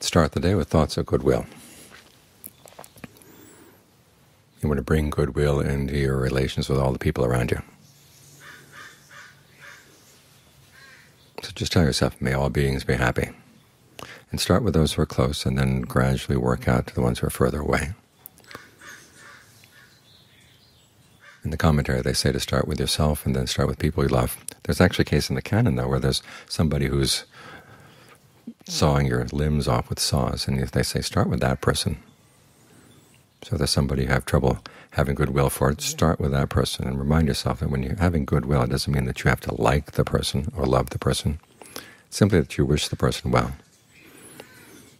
Start the day with thoughts of goodwill. You want to bring goodwill into your relations with all the people around you. So just tell yourself, may all beings be happy. And start with those who are close, and then gradually work out to the ones who are further away. In the commentary, they say to start with yourself and then start with people you love. There's actually a case in the canon, though, where there's somebody who's sawing your limbs off with saws, and if they say start with that person. So if there's somebody you have trouble having goodwill for, it, start with that person, and remind yourself that when you're having goodwill, it doesn't mean that you have to like the person or love the person. It's simply that you wish the person well.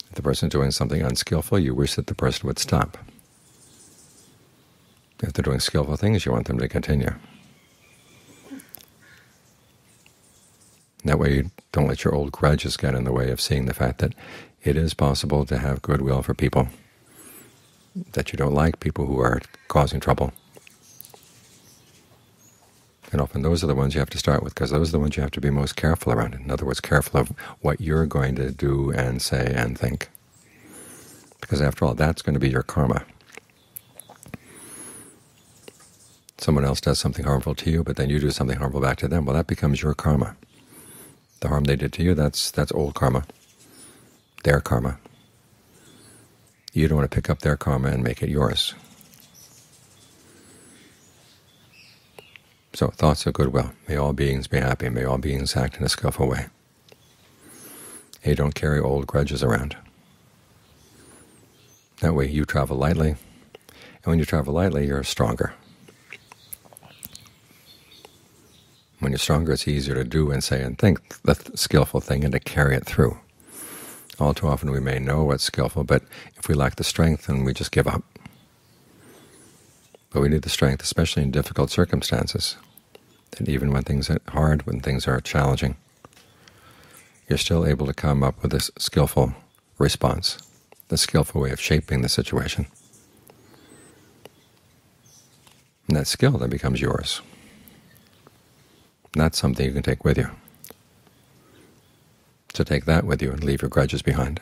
If the person is doing something unskillful, you wish that the person would stop. If they're doing skillful things, you want them to continue. That way you don't let your old grudges get in the way of seeing the fact that it is possible to have goodwill for people that you don't like, people who are causing trouble. And often those are the ones you have to start with, because those are the ones you have to be most careful around. In other words, careful of what you're going to do and say and think. Because after all, that's going to be your karma. Someone else does something harmful to you, but then you do something harmful back to them. Well, that becomes your karma. The harm they did to you, that's that's old karma, their karma. You don't want to pick up their karma and make it yours. So thoughts of goodwill. May all beings be happy. May all beings act in a skillful way. Hey, don't carry old grudges around. That way you travel lightly, and when you travel lightly, you're stronger. When you're stronger, it's easier to do and say and think the skillful thing and to carry it through. All too often we may know what's skillful, but if we lack the strength, then we just give up. But we need the strength, especially in difficult circumstances, that even when things are hard, when things are challenging, you're still able to come up with this skillful response, the skillful way of shaping the situation. And that skill then becomes yours. That's something you can take with you. So take that with you and leave your grudges behind.